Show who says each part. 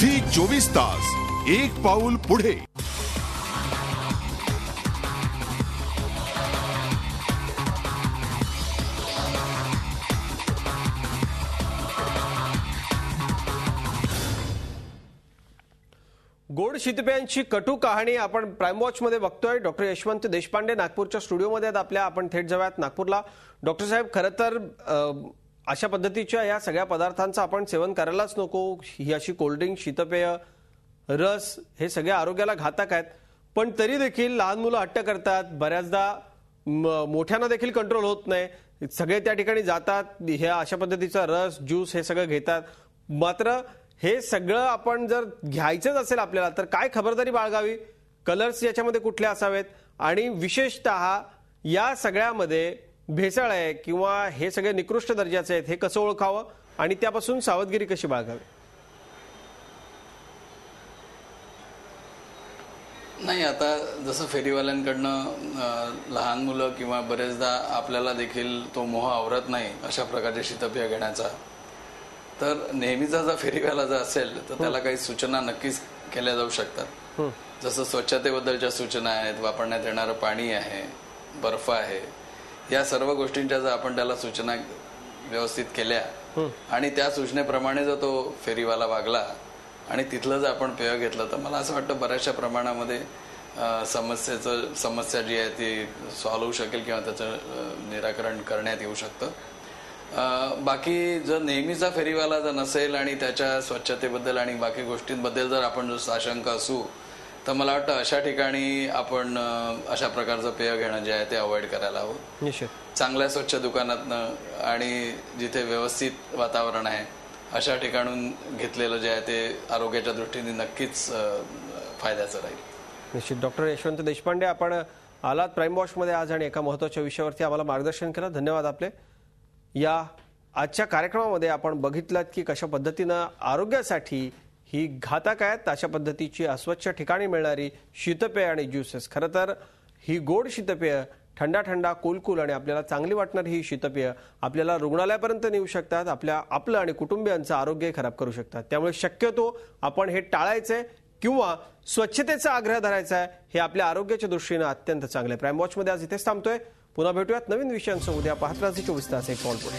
Speaker 1: Zee चोवीस तास एक पाऊल पुढे.
Speaker 2: गोड शितप्यांची कटू कहाणी आपण प्राईम वॉचमध्ये बघतोय. डॉक्टर यशवंत देशपांडे नागपूरच्या स्टुडिओमध्ये आहेत आपल्या. आपण थेट जाऊयात नागपूरला. डॉक्टर साहेब खरं तर अशा पद्धतीच्या या सगळ्या पदार्थांचं आपण सेवन करायलाच नको. ही अशी कोल्ड्रिंक शीतपेय रस हे सगळे आरोग्याला घातक आहेत. पण तरी देखील लहान मुलं हट्ट करतात. बऱ्याचदा म- मोठ्यांना देखील कंट्रोल होत नाही. सगळे त्या ठिकाणी जातात. हे अशा पद्धतीचा रस ज्यूस हे सगळं घेतात. मात्र हे सगळं आपण जर घ्यायचंच असेल आपल्याला तर काय खबरदारी बाळगावी. कलर्स याच्यामध्ये कुठले असावेत? आणि विशेषतः या सगळ्यामध्ये भेसळ आहे किंवा हे सगळे निकृष्ट दर्जाचे आहेत हे कसं ओळखावं आणि त्यापासून सावधगिरी कशी बाळगावी?
Speaker 3: नाही आता जसं फेरीवाल्यांकडनं लहान मुलं किंवा बरेचदा आपल्याला देखील तो मोह आवरत नाही अशा प्रकारचे शीतपेय घेण्याचा. तर नेहमीचा जर फेरीवाला जर असेल तर त्याला काही सूचना नक्कीच केल्या जाऊ शकतात. जसं स्वच्छतेबद्दलच्या सूचना आहेत वापरण्यात येणारं पाणी आहे बर्फ आहे या सर्व गोष्टींच्या जर आपण त्याला सूचना व्यवस्थित केल्या आणि त्या सूचनेप्रमाणे जर तो फेरीवाला वागला आणि तिथलं जर आपण पेय घेतलं तर मला असं वाटतं बऱ्याचशा प्रमाणामध्ये समस्येचं समस्या जी आहे ती सॉल्व्ह होऊ शकेल किंवा त्याचं निराकरण करण्यात येऊ शकतं. बाकी जर नेहमीचा फेरीवाला जर नसेल आणि त्याच्या स्वच्छतेबद्दल आणि बाकी गोष्टींबद्दल जर आपण जर साशंक असू तर मला वाटतं अशा ठिकाणी आपण अशा प्रकारचं पेय घेणं जे आहे ते अवॉइड करायला हवं.
Speaker 2: निश्चित.
Speaker 3: चांगल्या स्वच्छ दुकानातनं आणि जिथे व्यवस्थित वातावरण आहे अशा ठिकाणून घेतलेलं जे आहे ते आरोग्याच्या दृष्टीने नक्कीच फायद्याचं राहील.
Speaker 2: निश्चित. डॉक्टर यशवंत देशपांडे आपण आलात प्राईम वॉशमध्ये आज आणि एका महत्त्वाच्या विषयावरती आम्हाला मार्गदर्शन केलं. धन्यवाद आपले. या आजच्या कार्यक्रमामध्ये आपण बघितलं की कशा पद्धतीनं आरोग्यासाठी ही घातक आहेत अशा पद्धतीची अस्वच्छ ठिकाणी मिळणारी शीतपेय आणि ज्युसेस. खरं तर ही गोड शीतपेय थंडा थंडा कुलकुल आणि आपल्याला चांगली वाटणारी ही शीतपेय आपल्याला रुग्णालयापर्यंत नेऊ शकतात आपल्या आपलं आणि कुटुंबियांचं आरोग्य खराब करू शकतात. त्यामुळे शक्यतो आपण हे टाळायचंय किंवा स्वच्छतेचा आग्रह धरायचा आहे हे आपल्या आरोग्याच्या दृष्टीनं अत्यंत चांगलं आहे. प्राईम वॉचमध्ये आज इथेच थांबतोय. पुन्हा भेटूयात नवीन विषयांसह. उद्या पाहत राहा चोवीस तास एक पाऊल पुढे.